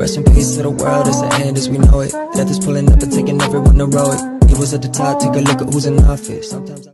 Rest in peace to the world, as the end as we know it. Death is pulling up and taking everyone to row it. He was at the top, take a look at who's in office. Sometimes I